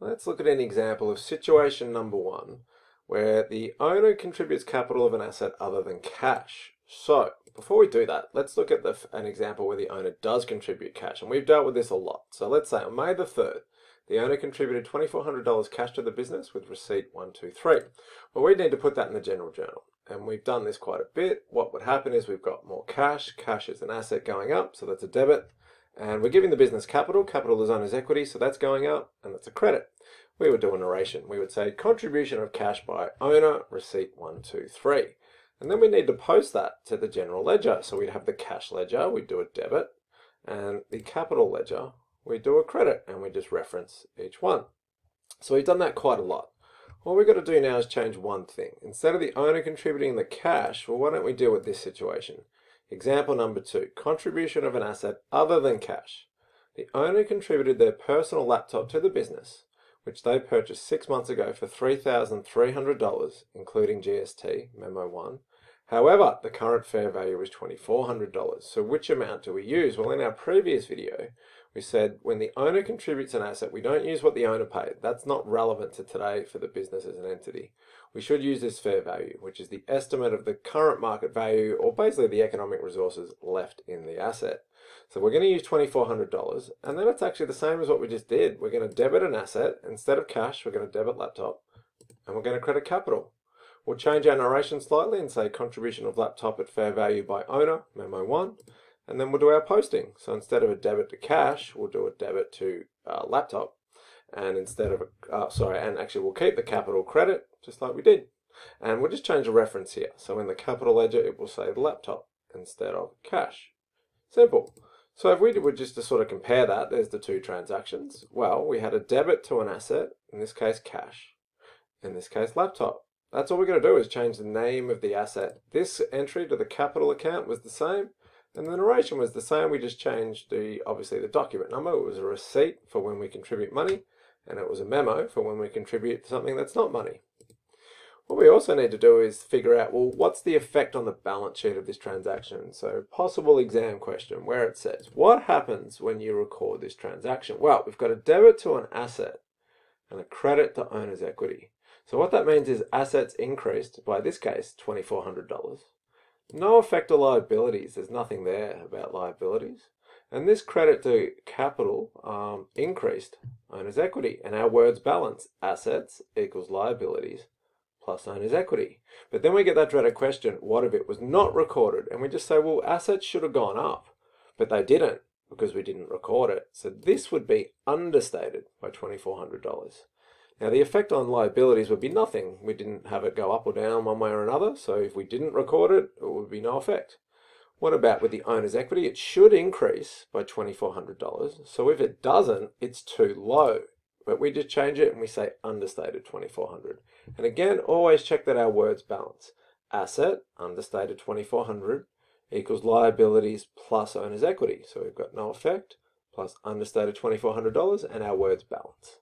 Let's look at an example of situation number one, where the owner contributes capital of an asset other than cash. So, before we do that, let's look at the, an example where the owner does contribute cash, and we've dealt with this a lot. So let's say on May the 3rd, the owner contributed $2,400 cash to the business with receipt 123. Well, we need to put that in the general journal, and we've done this quite a bit. What would happen is we've got more cash, cash is an asset going up, so that's a debit, and we're giving the business capital. Capital is owner's equity, so that's going up, and that's a credit. We would do a narration. We would say contribution of cash by owner, receipt one, two, three. And then we need to post that to the general ledger. So we'd have the cash ledger, we'd do a debit, and the capital ledger, we do a credit, and we just reference each one. So we've done that quite a lot. What we've got to do now is change one thing. Instead of the owner contributing the cash, well, why don't we deal with this situation? Example number two, contribution of an asset other than cash. The owner contributed their personal laptop to the business, which they purchased six months ago for $3,300, including GST, Memo 1. However, the current fair value is $2,400. So which amount do we use? Well, in our previous video, we said when the owner contributes an asset, we don't use what the owner paid. That's not relevant to today for the business as an entity. We should use this fair value, which is the estimate of the current market value or basically the economic resources left in the asset. So we're going to use $2,400 and then it's actually the same as what we just did. We're going to debit an asset instead of cash, we're going to debit laptop and we're going to credit capital. We'll change our narration slightly and say contribution of laptop at fair value by owner, memo 1 and then we'll do our posting. So instead of a debit to cash, we'll do a debit to uh, laptop. And instead of, a, uh, sorry, and actually we'll keep the capital credit just like we did. And we'll just change the reference here. So in the capital ledger, it will say laptop instead of cash. Simple. So if we were just to sort of compare that, there's the two transactions. Well, we had a debit to an asset, in this case cash, in this case laptop. That's all we're going to do is change the name of the asset. This entry to the capital account was the same, and the narration was the same, we just changed the obviously the document number. It was a receipt for when we contribute money, and it was a memo for when we contribute something that's not money. What we also need to do is figure out, well, what's the effect on the balance sheet of this transaction? So possible exam question where it says, what happens when you record this transaction? Well, we've got a debit to an asset and a credit to owner's equity. So what that means is assets increased by this case, $2,400. No effect on liabilities. There's nothing there about liabilities. And this credit to capital um, increased owner's equity. And our words balance assets equals liabilities plus owner's equity. But then we get that dreaded question, what if it was not recorded? And we just say, well, assets should have gone up, but they didn't because we didn't record it. So this would be understated by $2,400. Now the effect on liabilities would be nothing. We didn't have it go up or down one way or another, so if we didn't record it, it would be no effect. What about with the owner's equity? It should increase by $2,400. So if it doesn't, it's too low. But we just change it and we say understated 2,400. And again, always check that our words balance. Asset, understated 2,400 equals liabilities plus owner's equity. So we've got no effect, plus understated $2,400, and our words balance.